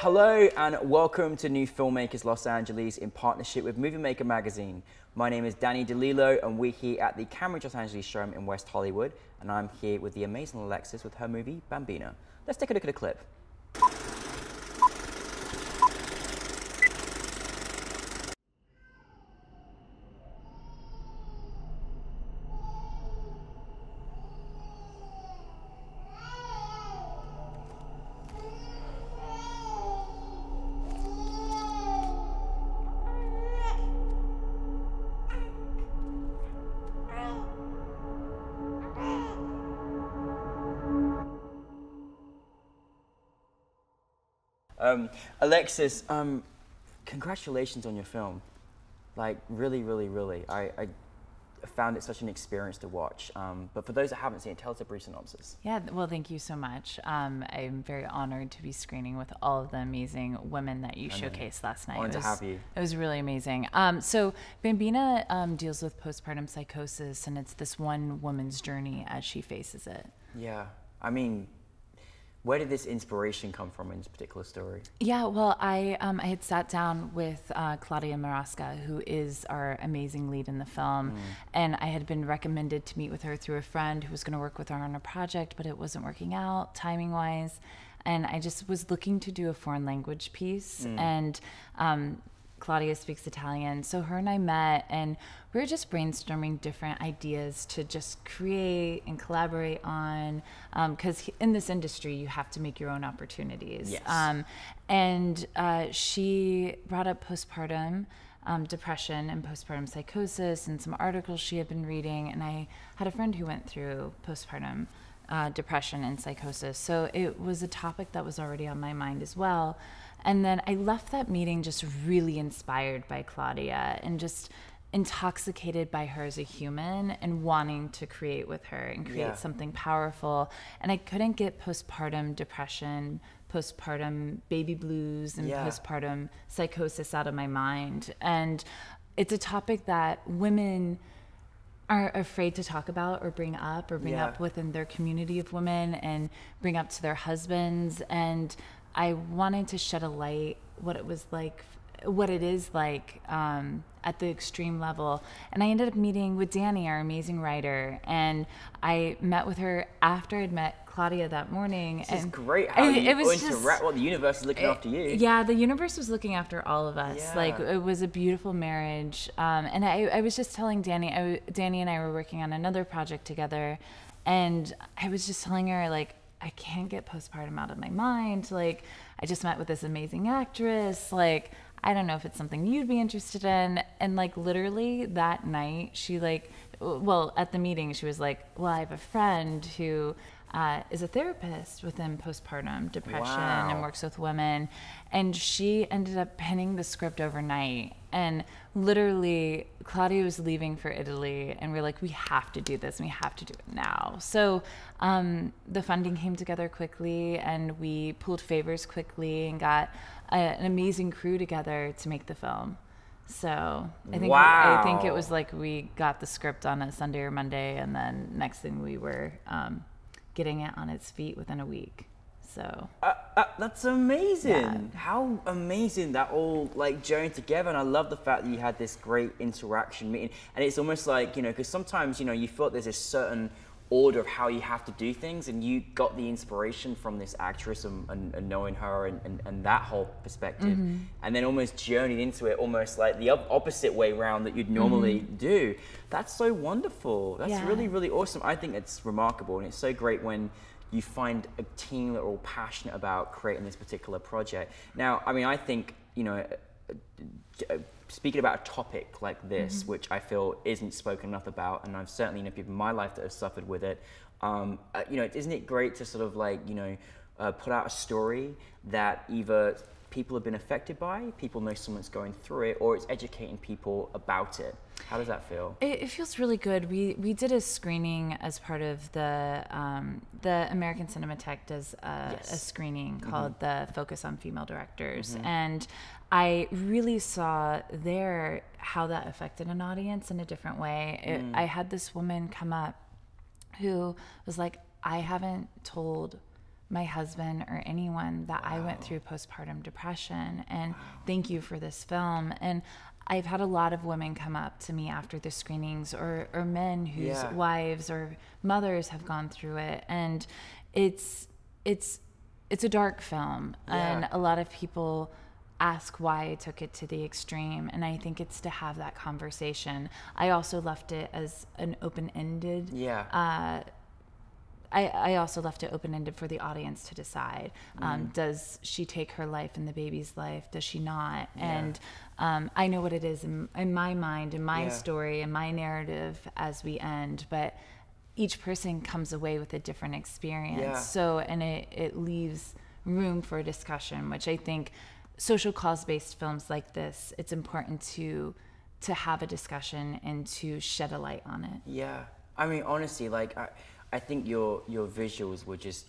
Hello and welcome to New Filmmakers Los Angeles in partnership with Movie Maker Magazine. My name is Danny DeLillo and we're here at the Cambridge Los Angeles showroom in West Hollywood and I'm here with the amazing Alexis with her movie Bambina. Let's take a look at a clip. Um, Alexis, um, congratulations on your film. Like, really, really, really. I, I found it such an experience to watch. Um, but for those that haven't seen it, tell us a brief synopsis. Yeah, well, thank you so much. Um, I'm very honored to be screening with all of the amazing women that you showcased last night. Honored it to was, have you. It was really amazing. Um, so, Bambina um, deals with postpartum psychosis, and it's this one woman's journey as she faces it. Yeah. I mean, where did this inspiration come from in this particular story? Yeah, well, I um, I had sat down with uh, Claudia Marasca, who is our amazing lead in the film, and I had been recommended to meet with her through a friend who was going to work with her on a project, but it wasn't working out timing wise, and I just was looking to do a foreign language piece, and um, Claudia speaks Italian, so her and I met, and we were just brainstorming different ideas to just create and collaborate on, because in this industry you have to make your own opportunities. Yes. Um, and uh, she brought up postpartum um, depression and postpartum psychosis and some articles she had been reading. And I had a friend who went through postpartum uh, depression and psychosis. So it was a topic that was already on my mind as well. And then I left that meeting just really inspired by Claudia and just intoxicated by her as a human and wanting to create with her and create Yeah. something powerful. And I couldn't get postpartum depression, postpartum baby blues, and Yeah. postpartum psychosis out of my mind. And it's a topic that women are afraid to talk about or bring up or bring Yeah. up within their community of women and bring up to their husbands. And i wanted to shed a light what it was like what it is like um, at the extreme level. And i ended up meeting with danny our amazing writer. And i met with her after i'd met claudia that morning This and great how and you it was just- interact. well, the universe is looking after you. yeah, the universe was looking after all of us. Like it was a beautiful marriage. Um, and I, I was just telling Danny, I, Danny and I were working on another project together, and I was just telling her like I can't get postpartum out of my mind. Like I just met with this amazing actress. Like I don't know if it's something you'd be interested in. And like literally that night, she like, well, at the meeting, she was like, well, I have a friend who uh, is a therapist within postpartum depression and works with women. And she ended up penning the script overnight. And literally, Claudia was leaving for Italy, and we are like, we have to do this, and we have to do it now. So um, the funding came together quickly, and we pulled favors quickly and got a, an amazing crew together to make the film. So I think I think it was like we got the script on a Sunday or Monday, and then next thing we were um, getting it on its feet within a week. So Uh, uh, that's amazing. Yeah. How amazing that all like joined together, and I love the fact that you had this great interaction meeting. And it's almost like you know, because sometimes you know you feel like there's a certain order of how you have to do things, and you got the inspiration from this actress and, and, and knowing her and, and, and that whole perspective, Mm-hmm. and then almost journeyed into it almost like the op- opposite way round that you'd normally do. That's so wonderful. That's Mm-hmm. Yeah. really really awesome. I think it's remarkable, and it's so great when you find a team that are all passionate about creating this particular project. Now, I mean, I think, you know, uh, uh, speaking about a topic like this, which I feel isn't spoken enough about, and I've certainly known people in my life that have suffered with it, um, uh, you know, isn't it great to sort of like, you know, uh, put out a story that either people have been affected by, people know someone's going through it, or it's educating people about it. How does that feel? It, it feels really good. We we did a screening as part of the um, the American Cinematheque does a, a screening mm-hmm. called the Focus on Female Directors, mm-hmm. and I really saw there how that affected an audience in a different way. It, mm. I had this woman come up who was like, I haven't told my husband or anyone that I went through postpartum depression. And thank you for this film. And I've had a lot of women come up to me after the screenings or, or men whose Yeah. wives or mothers have gone through it. And it's, it's, it's a dark film. And a lot of people ask why I took it to the extreme. And I think it's to have that conversation. I also left it as an open ended Yeah. uh, I, I also left it open ended for the audience to decide. Mm. Um, Does she take her life and the baby's life? Does she not? And um, I know what it is in, in my mind, in my Yeah. story, in my narrative as we end, but each person comes away with a different experience. Yeah. So, and it, it leaves room for discussion, which I think social cause based films like this, it's important to to have a discussion and to shed a light on it. Yeah, I mean, honestly, like I, I think your your visuals were just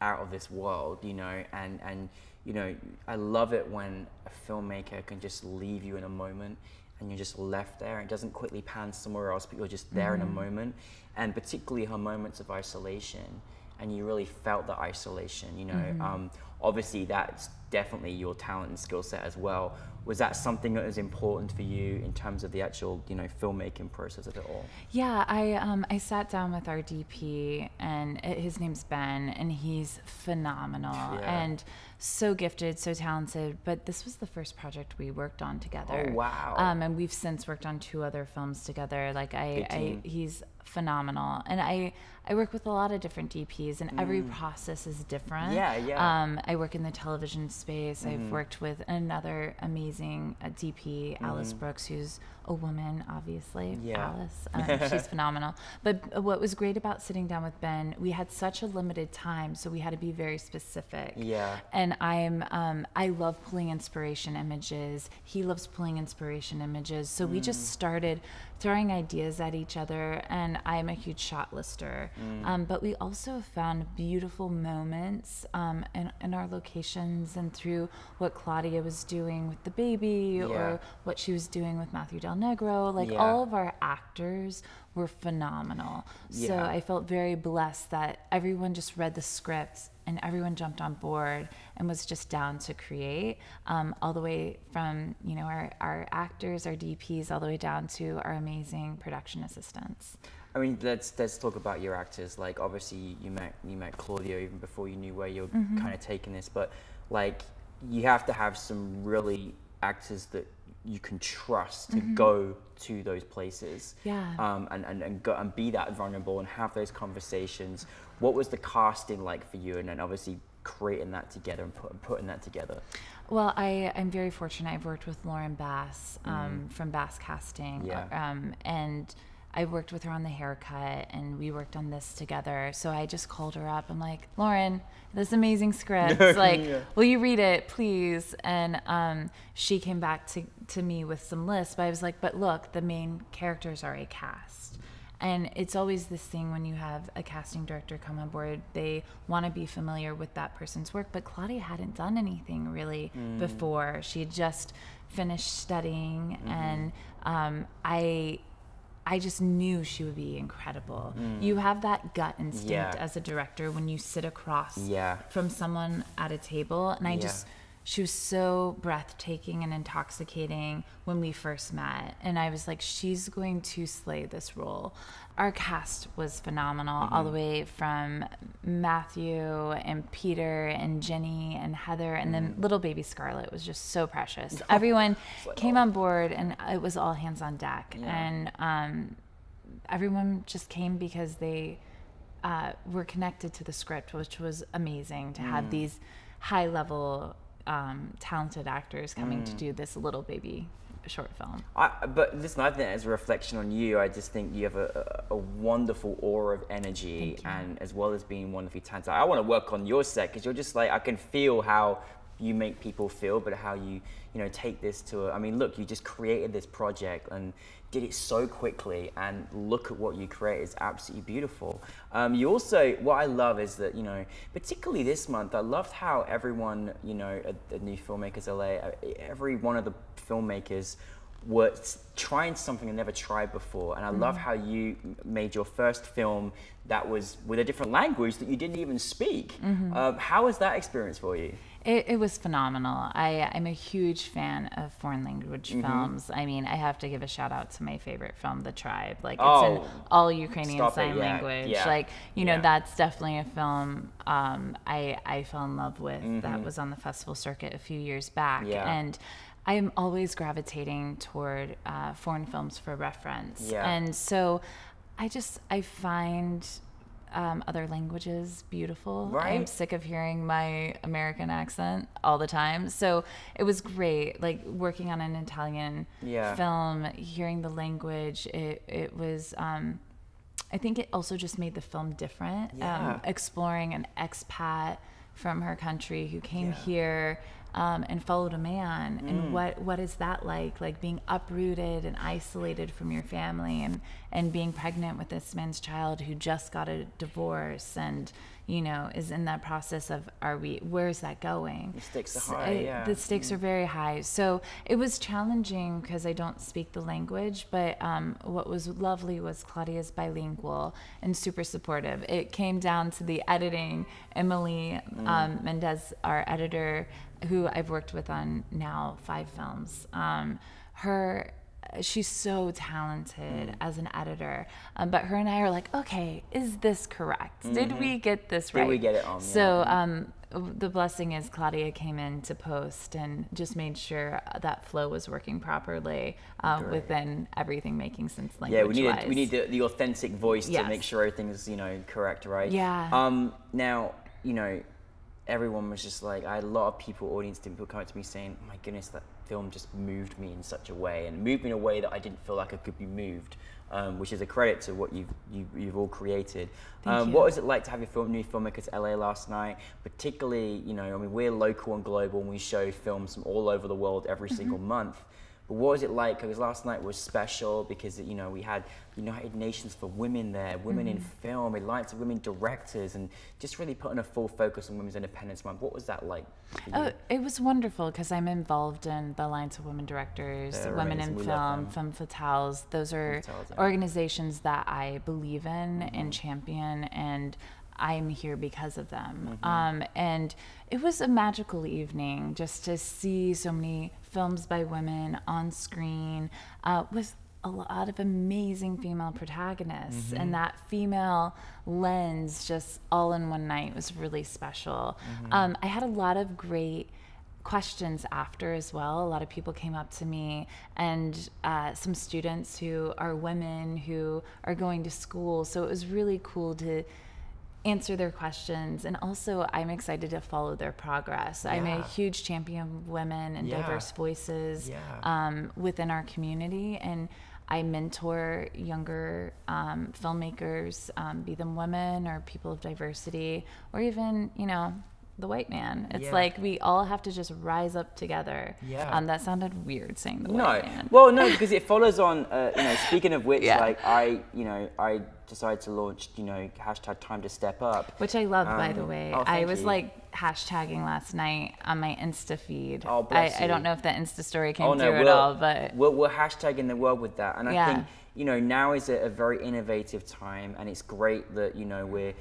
out of this world, you know, and and you know, I love it when a filmmaker can just leave you in a moment and you're just left there. It doesn't quickly pan somewhere else, but you're just there in a mm-hmm. moment, and particularly her moments of isolation, and you really felt the isolation, you know. Um, obviously, that's definitely your talent and skill set as well. Was that something that was important for you in terms of the actual, you know, filmmaking process of it all? Yeah, I um, I sat down with our DP, and it, his name's Ben, and he's phenomenal Yeah. and so gifted, so talented. But this was the first project we worked on together. Oh, wow. Um, and we've since worked on two other films together. Like I, I he's phenomenal, and I I work with a lot of different DPs, and every process is different. Mm. Yeah, yeah. Mm-hmm. Um, I work in the television space. I've worked with another amazing uh, DP, Alice Brooks, who's a woman, obviously. Mm-hmm. Yeah. Alice, um, she's phenomenal. But what was great about sitting down with Ben, we had such a limited time, so we had to be very specific. Yeah. And I'm, um, I love pulling inspiration images. He loves pulling inspiration images. So we Mm. just started throwing ideas at each other, and I'm a huge shot lister. Mm. Um, but we also found beautiful moments um, in, in our locations and through what Claudia was doing with the baby Yeah. or what she was doing with Matthew Del Negro. Like Yeah. all of our actors were phenomenal. So I felt very blessed that everyone just read the script and everyone jumped on board and was just down to create um, all the way from you know our, our actors our dps all the way down to our amazing production assistants I mean, let's let's talk about your actors. Like, obviously, you met you met Claudio even before you knew where you're Mm-hmm. kind of taking this. But like, you have to have some really actors that you can trust to go to those places. Mm-hmm. Yeah. Um, and, and, and go and be that vulnerable and have those conversations. What was the casting like for you? And then obviously creating that together and put, putting that together. Well, I, I'm very fortunate. I've worked with Lauren Bass um, from Bass Casting. Yeah. Um, and I worked with her on the haircut and we worked on this together. So I just called her up. I'm like, Lauren, this amazing script. Like, Yeah. will you read it, please? And um, she came back to, to me with some lists. But I was like, but look, the main characters are a cast. And it's always this thing when you have a casting director come on board, they want to be familiar with that person's work. But Claudia hadn't done anything really before. She had just finished studying, and um, I. I just knew she would be incredible. Mm. You have that gut instinct Yeah. as a director when you sit across Yeah. from someone at a table, and I Yeah. just she was so breathtaking and intoxicating when we first met. And i was like she's going to slay this role. Our cast was phenomenal all the way from matthew and peter and jenny and heather and then little baby scarlett was just so precious. Everyone came on board and it was all hands on deck. And um, everyone just came because they uh, were connected to the script, which was amazing to have these high level, um, talented actors coming to do this little baby short film. I, but listen, I think as a reflection on you, I just think you have a, a, a wonderful aura of energy, and as well as being wonderfully talented. I want to work on your set because you're just like I can feel how you make people feel, but how you you know take this to. A, I mean, look, you just created this project and did it so quickly, and look at what you create. It's absolutely beautiful. Um, you also, what I love is that you know, particularly this month, I loved how everyone you know at the new filmmakers LA, uh, every one of the filmmakers were trying something I never tried before. And I love Mm. how you made your first film that was with a different language that you didn't even speak. Mm-hmm. Um, how was that experience for you? It, it was phenomenal. I, I'm a huge fan of foreign language Mm-hmm. films. I mean, I have to give a shout out to my favorite film, The Tribe. Like, it's Oh, in all Ukrainian stop it, sign yeah, language. yeah, Like, you know, yeah. that's definitely a film um, I, I fell in love with Mm-hmm. that was on the festival circuit a few years back. Yeah. And I'm always gravitating toward uh, foreign films for reference. Yeah. And so I just, I find. Um, other languages beautiful. I'm sick of hearing my American accent all the time. So it was great, like working on an Italian Yeah. film, hearing the language. It it was. Um, I think it also just made the film different. Yeah. Um, exploring an expat from her country who came Yeah. Here um, and followed a man, and what what is that like? Like being uprooted and isolated from your family, and and being pregnant with this man's child who just got a divorce, and you know is in that process of are we where's that going? The stakes are high, I- yeah. The stakes are very high. So it was challenging because I don't speak the language, but um, what was lovely was Claudia's bilingual and super supportive. It came down to the editing. Emily um, Mendez, our editor, who I've worked with on now five films, um, her she's so talented as an editor um, but her and i are like okay is this correct did we get this right? Did we get it on? so um, the blessing is Claudia came in to post and just made sure that flow was working properly uh, within everything making sense Yeah, we need a, we need the, the authentic voice to make sure everything's you know correct, right? Yeah. Um. Now, you know, everyone was just like, I had a lot of people, audience people come up to me saying, "Oh my goodness, that film just moved me in such a way, and moved me in a way that I didn't feel like I could be moved." Um, which is a credit to what you've you, you've all created. Um, you. what was it like to have your film, new filmmaker to LA last night? Particularly, you know, I mean, we're local and global, and we show films from all over the world every single month. But what was it like? Because last night was special because you know we had United Nations for Women there, women in film, Alliance of Women Directors, and just really putting a full focus on Women's Independence Month. What was that like? Oh, it was wonderful because I'm involved in the Alliance of Women Directors, They're Women amazing. in Film. Femme Fatales. Those are Fatales, yeah. organizations that I believe in Mm-hmm. and champion, and I'm here because of them. Mm-hmm. Um, and it was a magical evening just to see so many films by women on screen uh, with a lot of amazing female protagonists Mm-hmm. and that female lens just all in one night was really special Mm-hmm. um, i had a lot of great questions after as well a lot of people came up to me and uh, some students who are women who are going to school so it was really cool to answer their questions and also i'm excited to follow their progress i'm a huge champion of women and Yeah. diverse voices Yeah. um, within our community and i mentor younger um, filmmakers um, be them women or people of diversity or even you know the white man it's Yeah. like we all have to just rise up together Yeah. um, that sounded weird saying the No, white man well, no, because it follows on. Uh, you know, speaking of which, Yeah. like I, you know, I decided to launch, you know, hashtag Time to Step Up. which I love, by the Um, way. oh, I was you. like hashtagging last night on my Insta feed. Oh, bless I, I don't know if the Insta story came oh no, through at all, but we're, we're hashtagging the world with that, and I Yeah. think you know now is a, a very innovative time, and it's great that you know we're.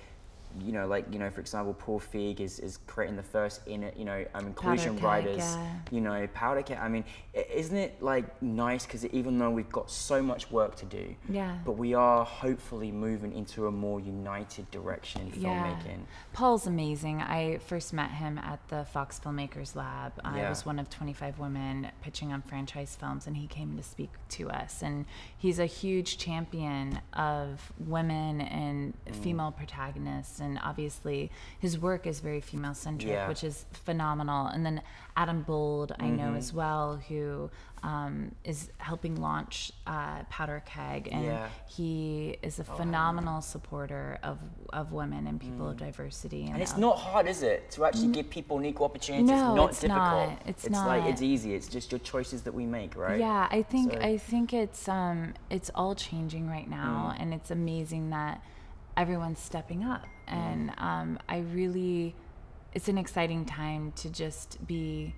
You know, like you know, for example, Paul Feig is, is creating the first in you know um, inclusion Keg, riders. yeah. You know, powder keg. I mean, isn't it like nice? Because even though we've got so much work to do, Yeah. but we are hopefully moving into a more united direction in yeah. filmmaking. Paul's amazing. I first met him at the Fox Filmmakers Lab. I Yeah. was one of 25 women pitching on franchise films, and he came to speak to us. And he's a huge champion of women and Mm. female protagonists. And obviously, his work is very female centric, Yeah. which is phenomenal. And then Adam Bold, I know Mm-hmm. as well, who um, is helping launch uh, Powder Keg. And Yeah. he is a phenomenal supporter of, of women and people of diversity. Mm. And it's not hard, is it, to actually give people an equal opportunity? No, it's not it's difficult. not. It's like not. it's easy. It's just your choices that we make, right? Yeah, I think So- I think it's um it's all changing right now, Mm. and it's amazing that everyone's stepping up, Mm. And um, I really, it's an exciting time to just be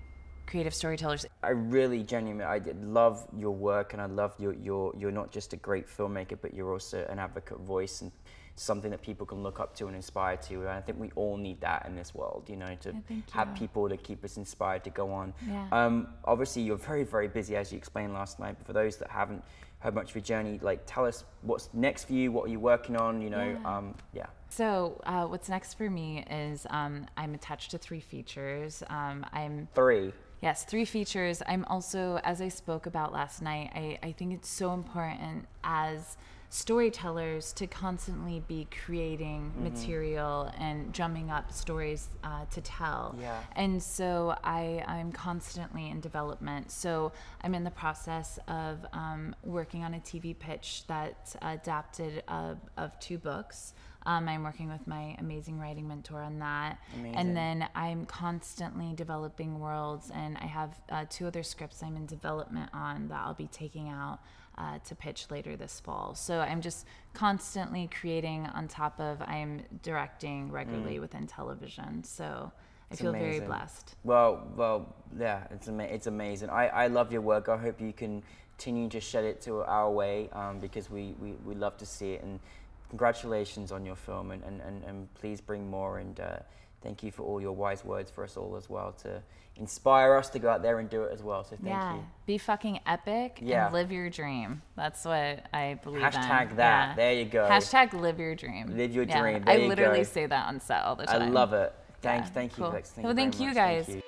creative storytellers. I really genuinely, I love your work, and I love your your you're not just a great filmmaker, but you're also an advocate voice and something that people can look up to and inspire to. And I think we all need that in this world, you know, to thank have people to keep us inspired to go on. Yeah. Um, obviously, you're very, very busy, as you explained last night. But for those that haven't heard much of your journey, like tell us what's next for you. What are you working on? You know, Yeah. um, yeah. So uh, what's next for me is um, I'm attached to three features. Um, I'm Three. Yes, three features. I'm also, as I spoke about last night, I, I think it's so important as storytellers to constantly be creating Mm-hmm. material and drumming up stories uh, to tell. Yeah. And so I, I'm constantly in development. So I'm in the process of um, working on a TV pitch that's adapted of, of two books. Um, I'm working with my amazing writing mentor on that. Amazing. And then I'm constantly developing worlds, and I have uh, two other scripts I'm in development on that I'll be taking out uh, to pitch later this fall. So I'm just constantly creating on top of I'm directing regularly within television. So I Mm. It's feel very amazing. blessed. Well, well, yeah, it's ama- it's amazing. I, I love your work. I hope you can continue to shed it to our way um, because we, we, we love to see it. And congratulations on your film, and, and, and, and please bring more. And uh, thank you for all your wise words for us all as well to inspire us to go out there and do it as well. So thank yeah, you. be fucking epic Yeah. and live your dream. That's what I believe Hashtag in. that. Yeah. There you go. Hashtag live your dream. Live your Yeah. dream. I you literally go. say that on set all the time. I love it. Thank, Yeah, thank you, cool. Lex. Thank Well, you thank you much. guys. Thank you.